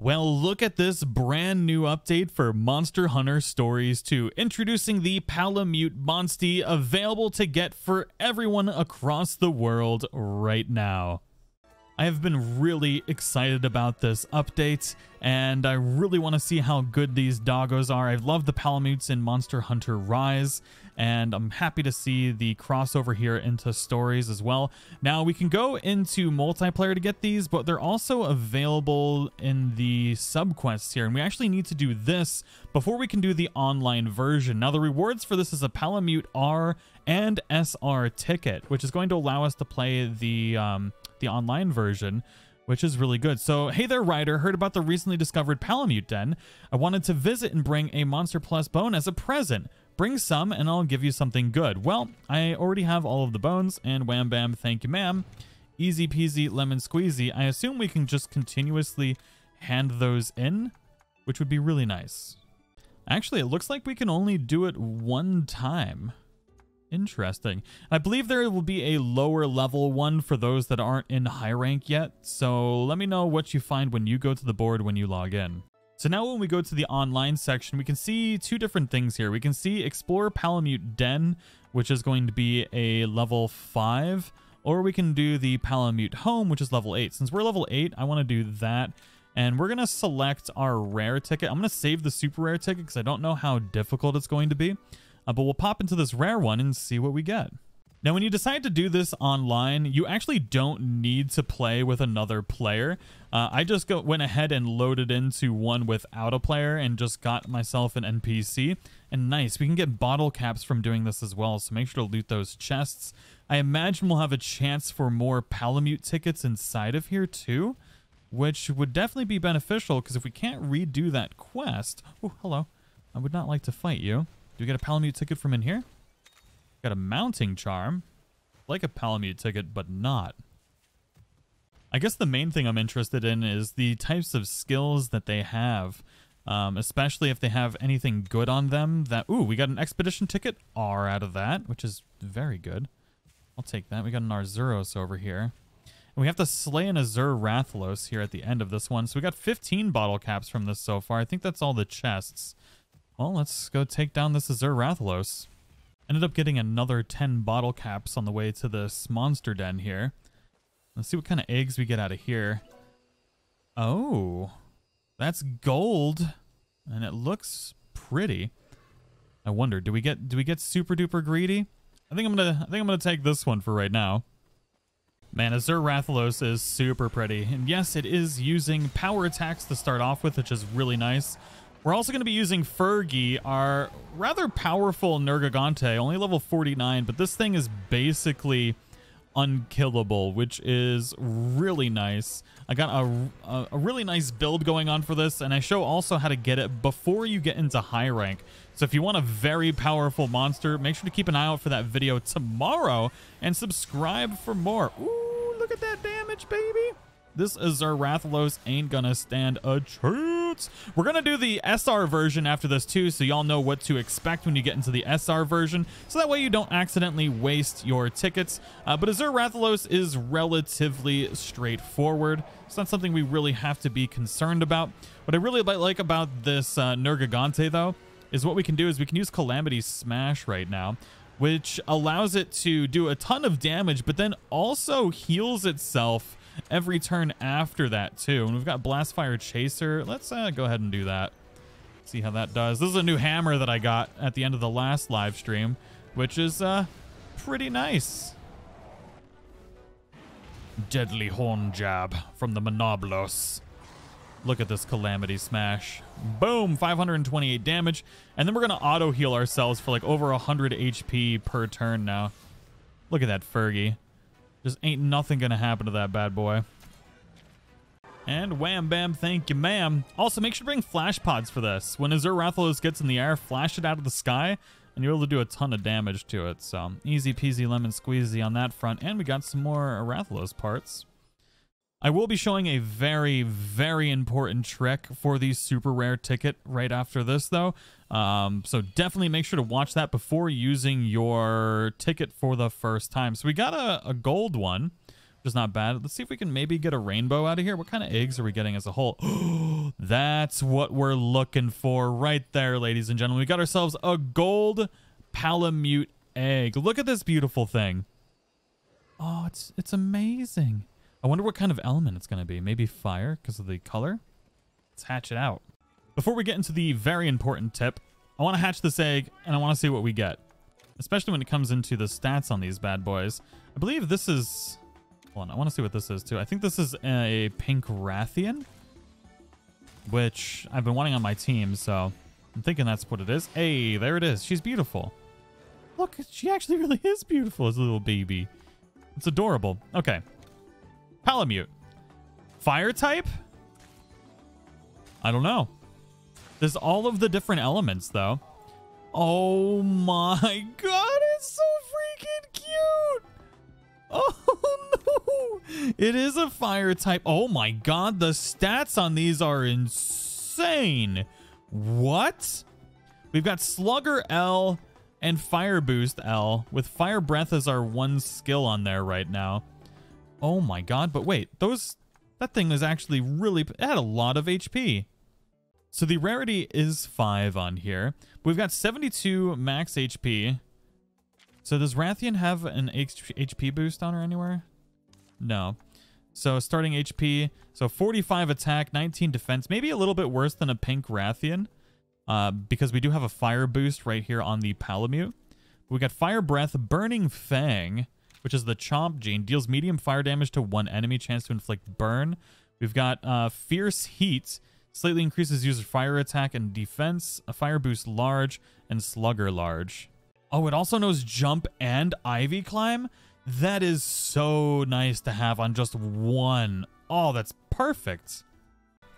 Well, look at this brand new update for Monster Hunter Stories 2, introducing the Palamute Monstie available to get for everyone across the world right now. I have been really excited about this update, and I really want to see how good these doggos are. I love the Palamutes in Monster Hunter Rise, and I'm happy to see the crossover here into stories as well. Now, we can go into multiplayer to get these, but they're also available in the subquests here, and we actually need to do this before we can do the online version. Now, the rewards for this is a Palamute R and SR ticket, which is going to allow us to play the... Um, the online version, which is really good. So, hey there, Rider. Heard about the recently discovered Palamute Den. I wanted to visit and bring a Monster Plus bone as a present. Bring some and I'll give you something good. Well, I already have all of the bones, and wham bam, thank you, ma'am. Easy peasy lemon squeezy. I assume we can just continuously hand those in, which would be really nice. Actually, it looks like we can only do it one time. Interesting. I believe there will be a lower level one for those that aren't in high rank yet, so let me know what you find when you go to the board when you log in. So now when we go to the online section, we can see two different things here. We can see Explore Palamute Den, which is going to be a level 5, or we can do the Palamute Home, which is level 8. Since we're level 8, I want to do that. And we're going to select our rare ticket. I'm going to save the super rare ticket because I don't know how difficult it's going to be. Uh, but we'll pop into this rare one and see what we get. Now, when you decide to do this online, you actually don't need to play with another player. Uh, I just go, went ahead and loaded into one without a player and just got myself an NPC. And nice, we can get bottle caps from doing this as well, so make sure to loot those chests. I imagine we'll have a chance for more Palamute tickets inside of here too, which would definitely be beneficial because if we can't redo that quest... Oh, hello. I would not like to fight you. Do we get a Palamute ticket from in here? Got a mounting charm. Like a Palamute ticket, but not. I guess the main thing I'm interested in is the types of skills that they have. Um, especially if they have anything good on them that... Ooh, we got an Expedition ticket R out of that, which is very good. I'll take that. We got an Arzuros over here. And we have to slay an Azure Rathalos here at the end of this one. So we got 15 bottle caps from this so far. I think that's all the chests. Well, let's go take down this Azure Rathalos. Ended up getting another 10 bottle caps on the way to this monster den here. Let's see what kind of eggs we get out of here. Oh, that's gold, and it looks pretty. I wonder, do we get do we get super duper greedy? I think I'm gonna I think I'm gonna take this one for right now. Man, Azure Rathalos is super pretty, and yes, it is using power attacks to start off with, which is really nice. We're also going to be using Fergie, our rather powerful Nergigante, only level 49, but this thing is basically unkillable, which is really nice. I got a, a, a, really nice build going on for this, and I show also how to get it before you get into high rank. So if you want a very powerful monster, make sure to keep an eye out for that video tomorrow, and subscribe for more. Ooh, look at that damage, baby! This Azure Rathalos ain't gonna stand a chance. We're gonna do the SR version after this too, so y'all know what to expect when you get into the SR version, so that way you don't accidentally waste your tickets. Uh, but Azure Rathalos is relatively straightforward. It's not something we really have to be concerned about. What I really like about this uh, Nergigante, though, is what we can do is we can use Calamity Smash right now, which allows it to do a ton of damage, but then also heals itself every turn after that too. And we've got Blastfire Chaser. Let's uh, go ahead and do that. See how that does. This is a new hammer that I got at the end of the last live stream, which is uh, pretty nice. Deadly Horn Jab from the Monoblos. Look at this Calamity Smash. Boom, 528 damage. And then we're going to auto heal ourselves for like over 100 HP per turn now. Look at that Fergie. Just ain't nothing gonna happen to that bad boy. And wham bam, thank you, ma'am. Also, make sure to bring flash pods for this. When Azure Rathalos gets in the air, flash it out of the sky, and you're able to do a ton of damage to it. So, easy peasy lemon squeezy on that front. And we got some more Rathalos parts. I will be showing a very, very important trick for the super rare ticket right after this, though. Um, so definitely make sure to watch that before using your ticket for the first time. So we got a, a gold one, which is not bad. Let's see if we can maybe get a rainbow out of here. What kind of eggs are we getting as a whole? That's what we're looking for right there, ladies and gentlemen. We got ourselves a gold Palamute egg. Look at this beautiful thing. Oh, it's it's amazing. I wonder what kind of element it's going to be. Maybe fire because of the color? Let's hatch it out. Before we get into the very important tip, I want to hatch this egg and I want to see what we get. Especially when it comes into the stats on these bad boys. I believe this is... Hold on, I want to see what this is too. I think this is a pink Rathian. Which I've been wanting on my team, so I'm thinking that's what it is. Hey, there it is. She's beautiful. Look, she actually really is beautiful as a little baby. It's adorable. Okay. Palamute. Fire type? I don't know. There's all of the different elements, though. Oh my god, it's so freaking cute! Oh no! It is a fire type. Oh my god, the stats on these are insane. What? We've got Slugger L and Fire Boost L with Fire Breath as our one skill on there right now. Oh my god, but wait, those that thing was actually really it had a lot of HP. So the rarity is 5 on here. We've got 72 max HP. So does Rathian have an HP boost on her anywhere? No. So starting HP, so 45 attack, 19 defense, maybe a little bit worse than a pink Rathian. Uh, because we do have a fire boost right here on the Palamute. We got Fire Breath, Burning Fang, which is the Chomp gene, deals medium fire damage to one enemy, chance to inflict burn. We've got uh, Fierce Heat, slightly increases user fire attack and defense, a fire boost large, and slugger large. Oh, it also knows jump and ivy climb? That is so nice to have on just one. Oh, that's perfect.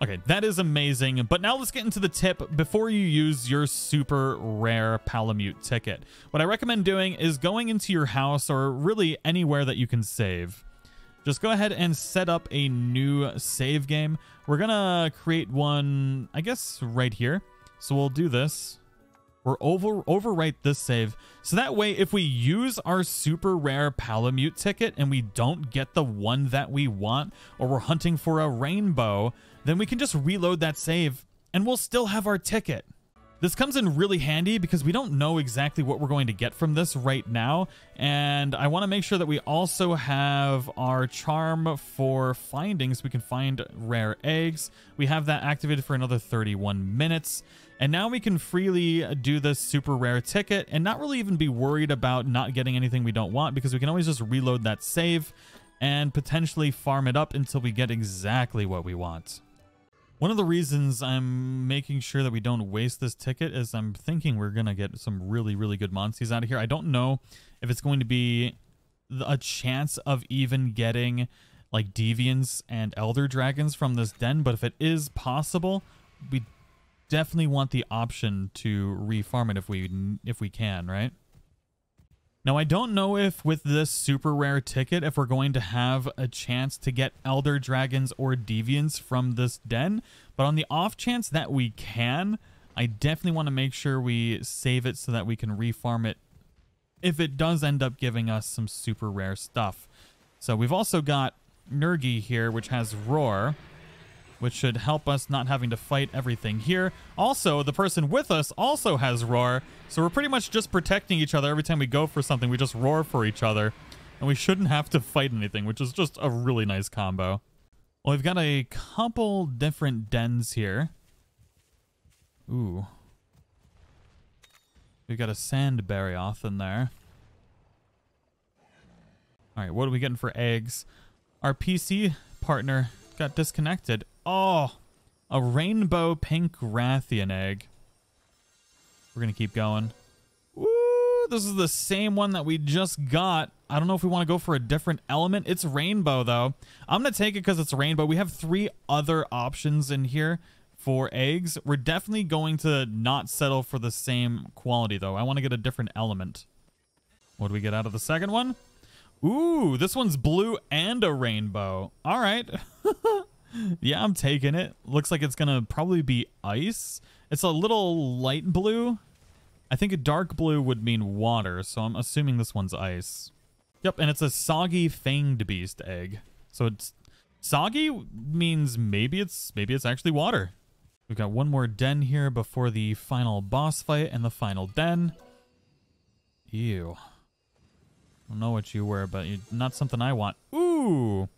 Okay, that is amazing. But now let's get into the tip before you use your super rare Palamute ticket. What I recommend doing is going into your house or really anywhere that you can save. Just go ahead and set up a new save game. We're going to create one, I guess, right here. So we'll do this. We're over overwrite this save. So that way, if we use our super rare Palamute ticket and we don't get the one that we want, or we're hunting for a rainbow, then we can just reload that save and we'll still have our ticket. This comes in really handy because we don't know exactly what we're going to get from this right now. And I want to make sure that we also have our charm for findings. we can find rare eggs. We have that activated for another 31 minutes. And now we can freely do this super rare ticket and not really even be worried about not getting anything we don't want because we can always just reload that save and potentially farm it up until we get exactly what we want. One of the reasons I'm making sure that we don't waste this ticket is I'm thinking we're going to get some really, really good monsties out of here. I don't know if it's going to be a chance of even getting like deviants and elder dragons from this den, but if it is possible, we definitely want the option to refarm it if we if we can, right? Now, I don't know if with this super rare ticket, if we're going to have a chance to get Elder Dragons or Deviants from this den, but on the off chance that we can, I definitely want to make sure we save it so that we can refarm it if it does end up giving us some super rare stuff. So we've also got Nergi here, which has Roar, which should help us not having to fight everything here. Also, the person with us also has Roar, so we're pretty much just protecting each other every time we go for something. We just roar for each other, and we shouldn't have to fight anything, which is just a really nice combo. Well, we've got a couple different dens here. Ooh. We've got a sand Barioth in there. Alright, what are we getting for eggs? Our PC partner got disconnected. Oh, a rainbow pink Rathian egg. We're going to keep going. Woo, this is the same one that we just got. I don't know if we want to go for a different element. It's rainbow, though. I'm going to take it because it's rainbow. We have three other options in here for eggs. We're definitely going to not settle for the same quality, though. I want to get a different element. What do we get out of the second one? Ooh, this one's blue and a rainbow. All right. yeah, I'm taking it. Looks like it's going to probably be ice. It's a little light blue. I think a dark blue would mean water, so I'm assuming this one's ice. Yep, and it's a soggy fanged beast egg. So it's soggy means maybe it's maybe it's actually water. We've got one more den here before the final boss fight and the final den. Ew. I don't know what you were, but not something I want. Ooh!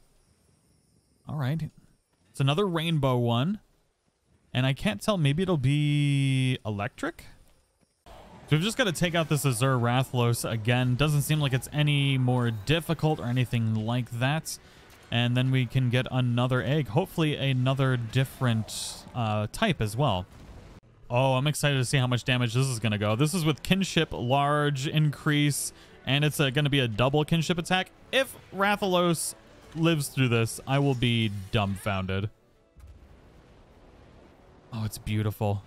Alright. It's another rainbow one. And I can't tell, maybe it'll be electric? So we've just got to take out this Azure Rathalos again. Doesn't seem like it's any more difficult or anything like that. And then we can get another egg. Hopefully another different uh, type as well. Oh, I'm excited to see how much damage this is going to go. This is with Kinship, large increase, and it's going to be a double Kinship attack. If Rathalos lives through this, I will be dumbfounded. Oh, it's beautiful.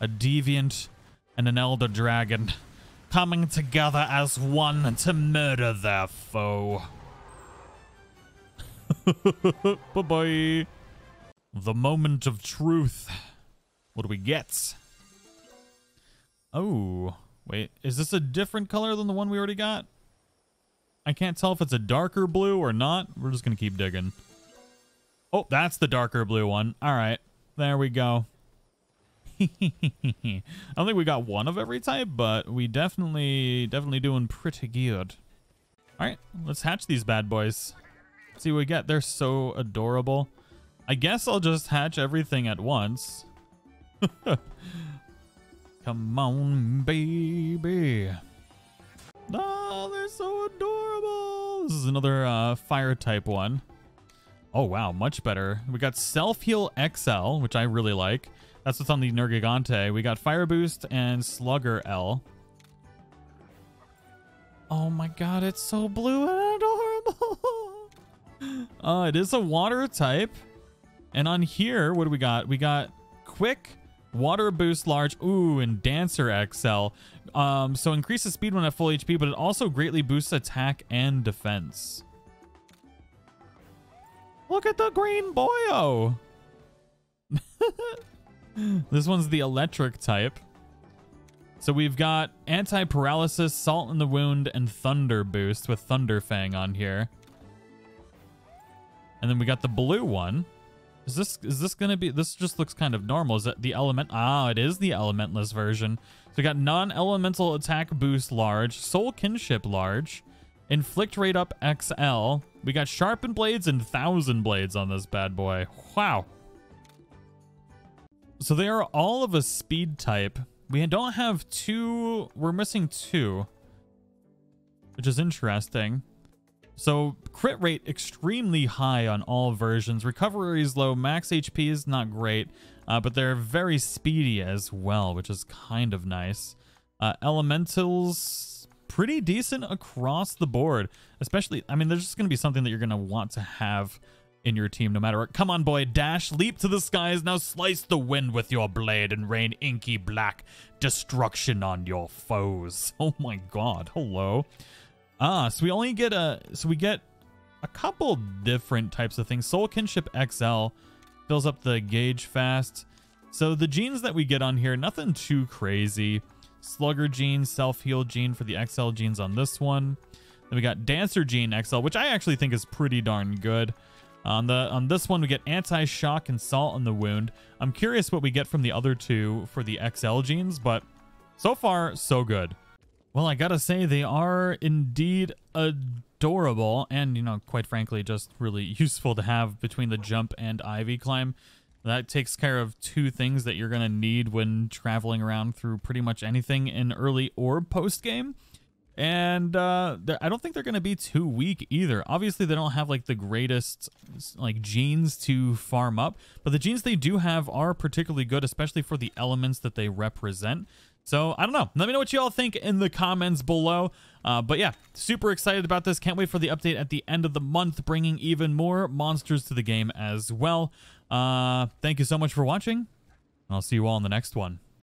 A Deviant and an Elder Dragon coming together as one to murder their foe. Bye-bye. The moment of truth. What do we get? Oh, wait. Is this a different color than the one we already got? I can't tell if it's a darker blue or not. We're just going to keep digging. Oh, that's the darker blue one. All right. There we go. I don't think we got one of every type, but we definitely, definitely doing pretty good. All right, let's hatch these bad boys. See what we get. They're so adorable. I guess I'll just hatch everything at once. Come on, baby. Oh, they're so adorable. This is another uh, fire type one. Oh, wow, much better. We got Self Heal XL, which I really like. That's what's on the Nergigante. We got Fire Boost and Slugger L. Oh my god, it's so blue and adorable. uh, it is a water type. And on here, what do we got? We got Quick, Water Boost Large, ooh, and Dancer XL. Um, so increases speed when at full HP, but it also greatly boosts attack and defense. Look at the green boyo. this one's the electric type. So we've got anti-paralysis, salt in the wound, and thunder boost with Thunder Fang on here. And then we got the blue one. Is this is this gonna be this just looks kind of normal. Is it the element ah it is the elementless version. So we got non-elemental attack boost large, soul kinship large, inflict rate up XL. We got sharpened blades and thousand blades on this bad boy. Wow. So they are all of a speed type. We don't have two. We're missing two, which is interesting. So crit rate extremely high on all versions. Recovery is low. Max HP is not great, uh, but they're very speedy as well, which is kind of nice. Uh, elementals pretty decent across the board. Especially, I mean, there's just going to be something that you're going to want to have in your team no matter what. Come on, boy, dash, leap to the skies, now slice the wind with your blade and rain inky black destruction on your foes. Oh my god, hello. Ah, so we only get a, so we get a couple different types of things. Soul Kinship XL fills up the gauge fast. So the genes that we get on here, nothing too crazy. Slugger gene, self-heal gene for the XL genes on this one. Then we got Dancer gene XL, which I actually think is pretty darn good. On the on this one, we get anti-shock and salt on the wound. I'm curious what we get from the other two for the XL genes, but so far, so good. Well, I gotta say, they are indeed adorable and, you know, quite frankly, just really useful to have between the jump and Ivy climb. That takes care of two things that you're gonna need when traveling around through pretty much anything in early or post-game. And uh, I don't think they're to be too weak either. Obviously, they don't have like the greatest like genes to farm up, but the genes they do have are particularly good, especially for the elements that they represent. So I don't know. Let me know what you all think in the comments below. Uh, but yeah, super excited about this. Can't wait for the update at the end of the month, bringing even more monsters to the game as well. Uh, thank you so much for watching. I'll see you all in the next one.